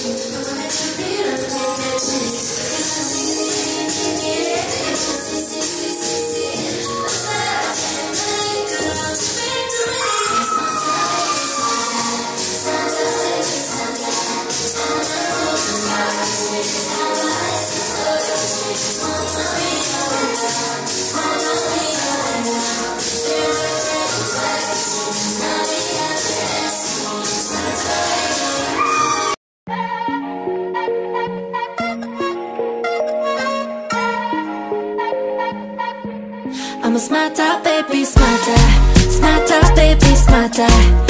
Yes. Smarter baby smarter. Smarter baby smarter